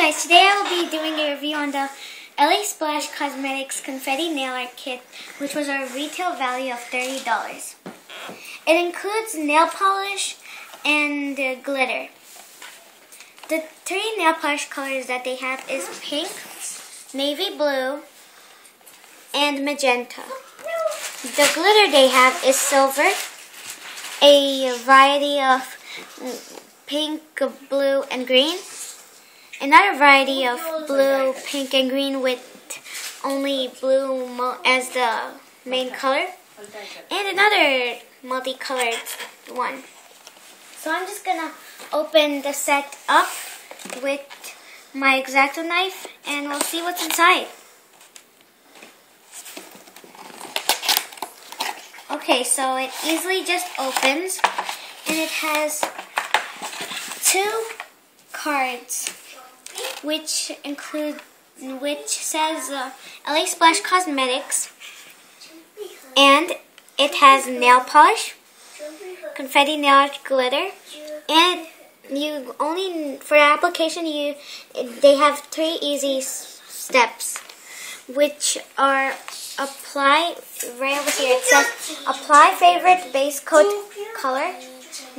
guys, today I will be doing a review on the LA Splash Cosmetics Confetti Nail Art Kit, which was our retail value of $30. It includes nail polish and uh, glitter. The three nail polish colors that they have is pink, navy blue, and magenta. The glitter they have is silver, a variety of pink, blue, and green another variety of blue, pink, and green with only blue as the main color, and another multicolored one. So I'm just gonna open the set up with my X-Acto knife and we'll see what's inside. Okay, so it easily just opens and it has two cards which include which says uh, LA Splash Cosmetics, and it has nail polish, confetti nail glitter, and you only for application you they have three easy steps, which are apply right over here. It says apply favorite base coat color,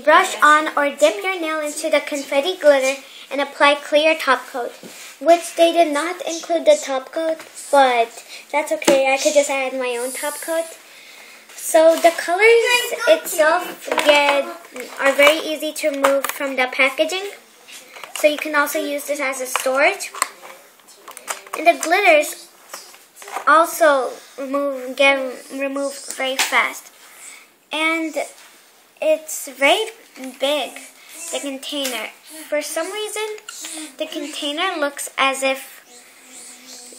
brush on or dip your nail into the confetti glitter and apply clear top coat, which they did not include the top coat, but that's okay. I could just add my own top coat. So the colors itself get are very easy to remove from the packaging. So you can also use this as a storage. And the glitters also remove get removed very fast. And it's very big the container. For some reason, the container looks as if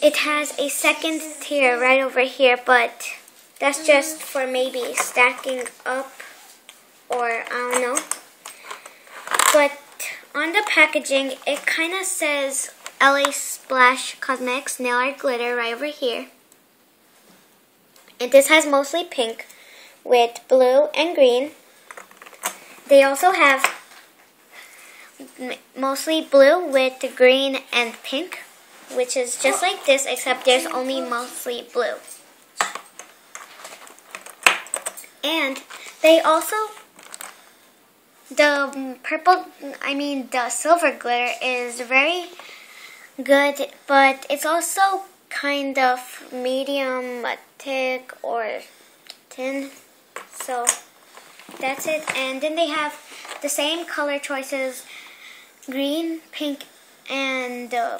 it has a second tier right over here, but that's just for maybe stacking up or I don't know. But on the packaging, it kind of says LA Splash Cosmetics Nail Art Glitter right over here. And this has mostly pink with blue and green. They also have mostly blue with the green and pink, which is just like this, except there's only mostly blue. And they also, the purple, I mean the silver glitter is very good, but it's also kind of medium thick or thin. So that's it. And then they have the same color choices green, pink, and uh,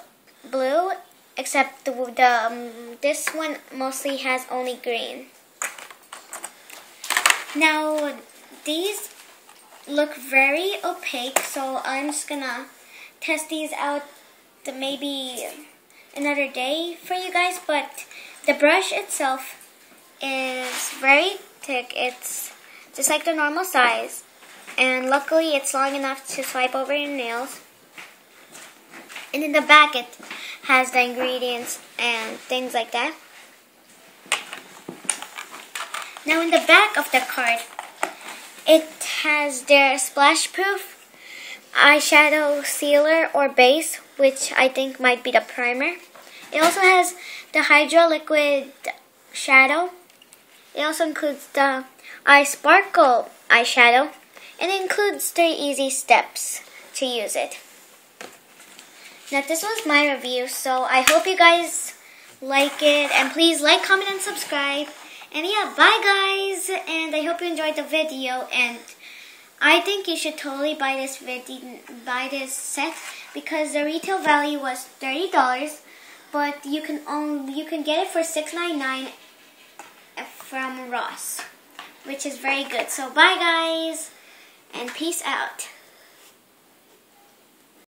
blue, except the, the um, this one mostly has only green. Now, these look very opaque, so I'm just gonna test these out maybe another day for you guys, but the brush itself is very thick. It's just like the normal size. And luckily it's long enough to swipe over your nails. And in the back it has the ingredients and things like that. Now in the back of the card, it has their splash proof eyeshadow sealer or base, which I think might be the primer. It also has the Hydro Liquid Shadow. It also includes the Eye Sparkle eyeshadow and it includes three easy steps to use it. Now this was my review, so I hope you guys like it, and please like, comment, and subscribe. And yeah, bye guys, and I hope you enjoyed the video, and I think you should totally buy this video, buy this set, because the retail value was $30, but you can only, you can get it for $6.99 from Ross, which is very good. So bye guys and peace out.